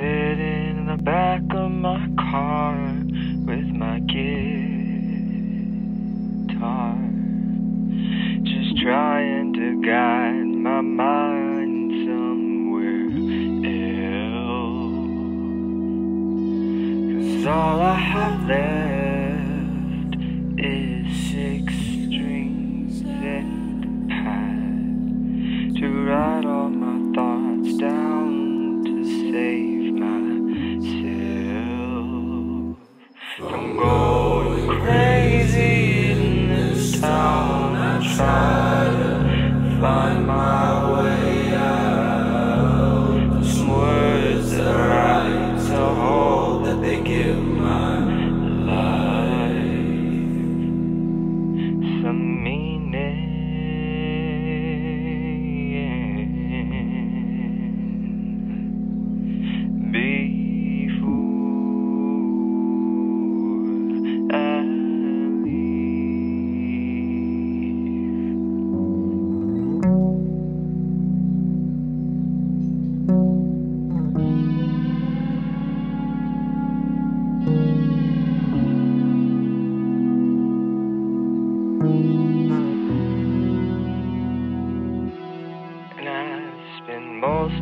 Sitting in the back of my car with my guitar, just trying to guide my mind somewhere else. Cause all I have left my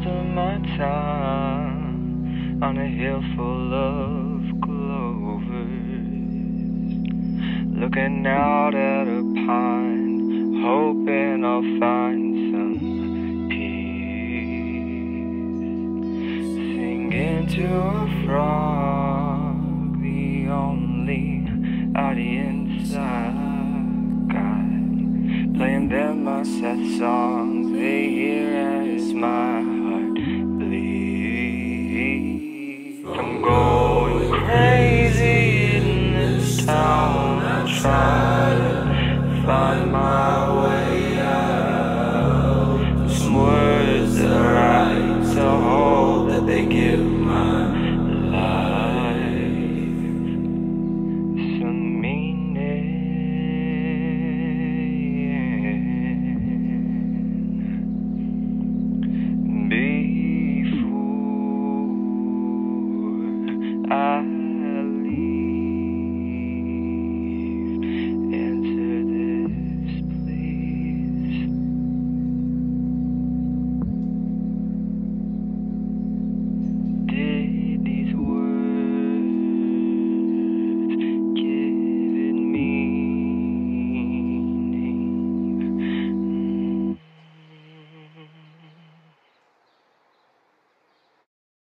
of my time on a hill full of clovers, looking out at a pine, hoping I'll find some peace. Singing to a frog, the only audience I've got playing them my sad songs they hear Some words that are right so hold that they give mine.